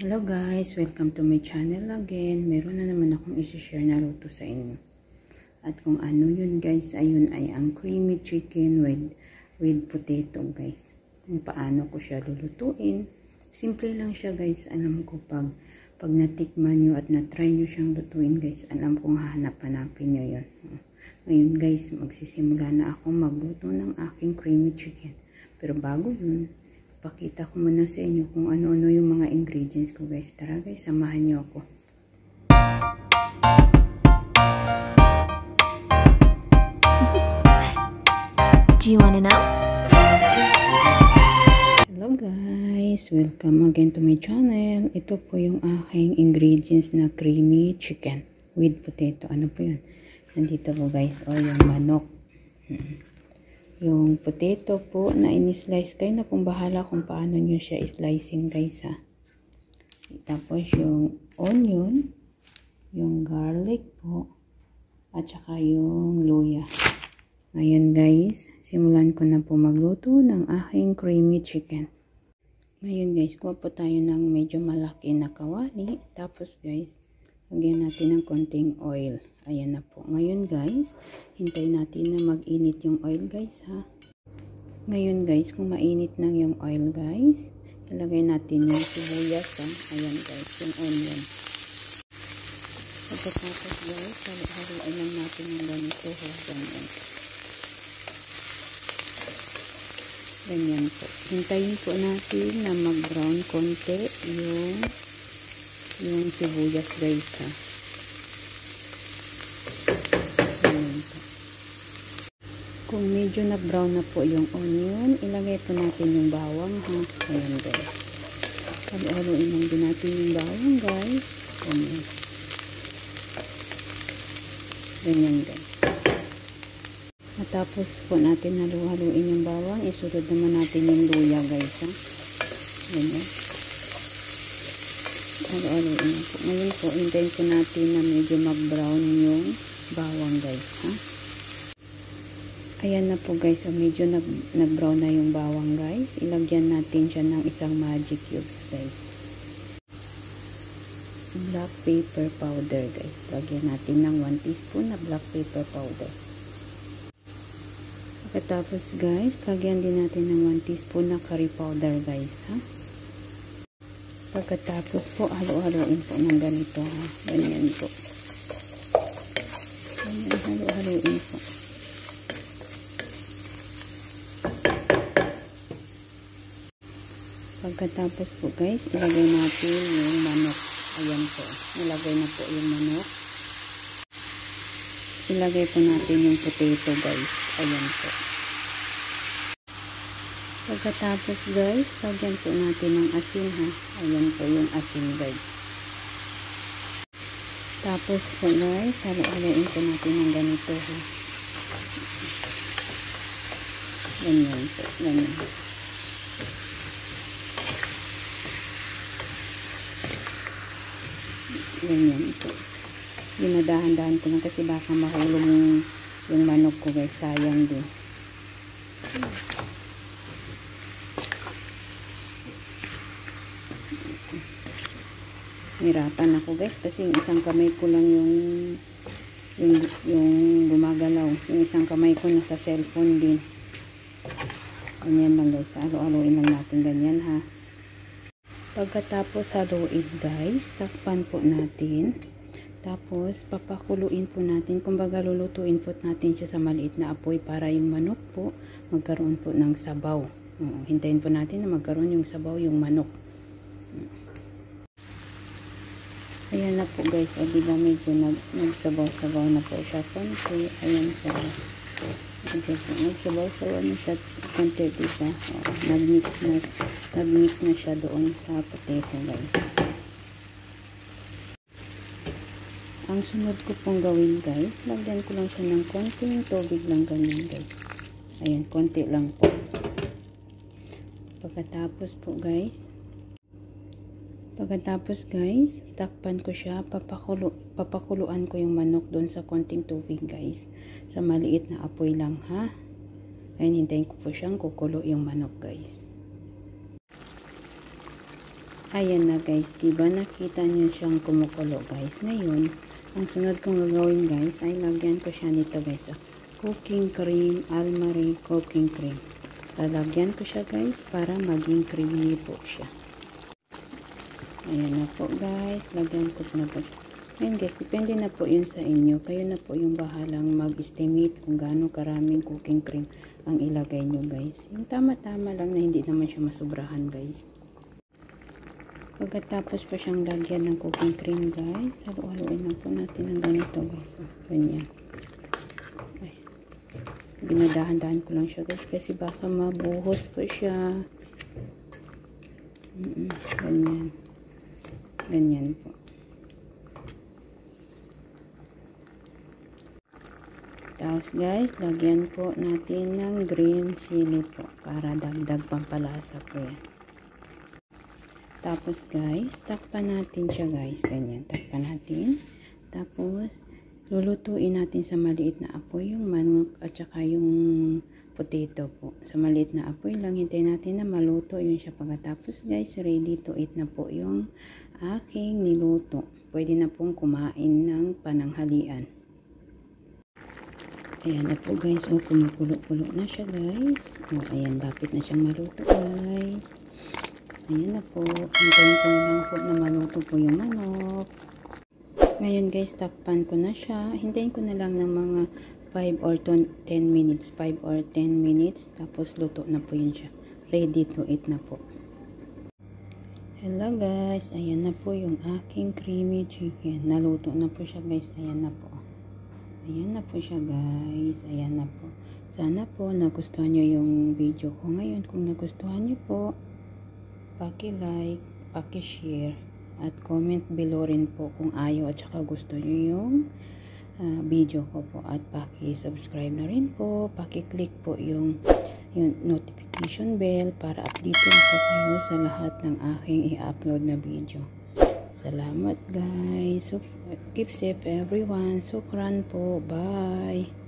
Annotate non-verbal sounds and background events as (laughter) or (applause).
Hello guys! Welcome to my channel again. Meron na naman akong isi-share na luto sa inyo. At kung ano yun guys, ayun ay ang creamy chicken with, with potato guys. Kung paano ko siya lulutuin. Simple lang siya guys. Alam ko pag, pag natikman nyo at na-try nyo siyang lutuin guys, alam kong hahanap-hanapin nyo yun. Ngayon guys, magsisimula na ako magluto ng aking creamy chicken. Pero bago yun, Pakita ko muna sa inyo kung ano-ano yung mga ingredients ko guys. Tara guys, samahan niyo ako. (laughs) Do you wanna know? Hello guys! Welcome again to my channel. Ito po yung aking ingredients na creamy chicken with potato. Ano po yun? Nandito po guys, o yung manok. Hmm yung potato po na in-slice. Kayo na pong bahala kung paano nyo siya slicing guys ha. Tapos yung onion, yung garlic po, at saka yung luya. Ngayon guys, simulan ko na po magluto ng aking creamy chicken. Ngayon guys, kuha po tayo ng medyo malaki na kawali. Tapos guys, lagyan natin ng konting oil. Ayan na po. Ngayon guys, hintay natin na mag-init yung oil guys ha. Ngayon guys, kung mainit na yung oil guys, ilagay natin yung sibuyas ha. Ayan guys, yung onion. Pagkatapos guys, halo-haloin lang natin yung ganito ha. Ganyan. Ganyan po. Hintayin po natin na mag-brown konti yung yung sibuyas guys ha. Kung medyo na brown na po yung onion, ilagay po natin yung bawang ha. Ayan guys. Halo-haloin lang din natin yung bawang guys. Ayan. Ganyan guys. Matapos po natin halo-haloin yung bawang, isunod naman natin yung luya guys ha. Ganyan. Halo-haloin po. Ngayon po, hintayin po natin na medyo mag-brown yung bawang guys ha. Ayan na po guys, so medyo nag, nag-brown na yung bawang guys. Ilagyan natin siya ng isang magic cubes guys. Black pepper powder guys. Lagyan natin ng 1 teaspoon na black pepper powder. Pagkatapos guys, lagyan din natin ng 1 teaspoon na curry powder guys ha. Pagkatapos po, halo-haloin po ng ganito ha. Ganyan po. Ganyan, halo-haloin po. Pagkatapos po guys, ilagay natin yung manok. Ayan po. Ilagay na po yung manok. Ilagay po natin yung potato guys. Ayan po. Pagkatapos guys, lagyan po natin ng asin ha. Ayan po yung asin guys. Tapos po guys, halo-haloin po natin ng ganito ha. Ganyan po. Ganyan. ganyan po ginadahan-dahan ko lang kasi baka mahulog yung, manok ko guys sayang din nirapan ako guys kasi yung isang kamay ko lang yung yung, yung gumagalaw yung isang kamay ko nasa cellphone din ganyan lang guys alo-aloin lang natin ganyan ha Pagkatapos haluin guys, takpan po natin. Tapos papakuluin po natin. Kumbaga lulutuin po natin siya sa maliit na apoy para yung manok po magkaroon po ng sabaw. Uh, hintayin po natin na magkaroon yung sabaw yung manok. Ayan na po guys. O diba medyo nag, nagsabaw-sabaw na po siya konti. Ayan siya. Nagsabaw-sabaw na siya konti diba. O, nag-mix na nag-mix na siya doon sa potato guys. Ang sunod ko pong gawin guys, lagyan ko lang siya ng konting tubig lang ganyan guys. Ayan, konti lang po. Pagkatapos po guys, pagkatapos guys, takpan ko siya, papakulo, papakuluan ko yung manok doon sa konting tubig guys. Sa maliit na apoy lang ha. Ngayon hintayin ko po siyang kukulo yung manok guys. Ayan na guys, diba nakita niyo siyang kumukulo guys. Ngayon, ang sunod kong gagawin guys ay lagyan ko siya nito guys. Oh. Cooking cream, almari cooking cream. Lalagyan ko siya guys para maging creamy po siya. Ayan na po guys, lagyan ko na po. Ayan guys, depende na po yun sa inyo. Kayo na po yung bahalang mag-estimate kung gaano karaming cooking cream ang ilagay nyo guys. Yung tama-tama lang na hindi naman siya masubrahan guys. Pagkatapos po siyang lagyan ng cooking cream guys, halu-haluin lang po natin ng ganito guys. O, ganyan. Ay. Binadahan-dahan ko lang siya guys kasi baka mabuhos po siya. Mm -mm, ganyan. Ganyan po. Tapos guys, lagyan po natin ng green chili po para dagdag pampalasa po yan. Tapos guys, takpan natin siya guys. Ganyan, takpan natin. Tapos, lulutuin natin sa maliit na apoy yung manok at saka yung potato po. Sa maliit na apoy lang, hintayin natin na maluto yun siya. Pagkatapos guys, ready to eat na po yung aking niluto. Pwede na pong kumain ng pananghalian. Ayan na po guys. O, kumukulo-kulo na siya guys. O, ayan, dapat na siyang maluto guys. Ayan na po. Hintayin ko na lang po na maluto po yung manok. Ngayon guys, takpan ko na siya. Hintayin ko na lang ng mga 5 or 10 minutes. 5 or 10 minutes. Tapos luto na po yun siya. Ready to eat na po. Hello guys. Ayan na po yung aking creamy chicken. Naluto na po siya guys. Ayan na po. Ayan na po siya guys. Ayan na po. Sana po nagustuhan nyo yung video ko ngayon. Kung nagustuhan nyo po, paki-like, paki-share, at comment below rin po kung ayaw at saka gusto nyo yung uh, video ko po. At paki-subscribe na rin po. Paki-click po yung, yung notification bell para updated po kayo sa lahat ng aking i-upload na video. Salamat guys. So, keep safe everyone. Sukran po. Bye.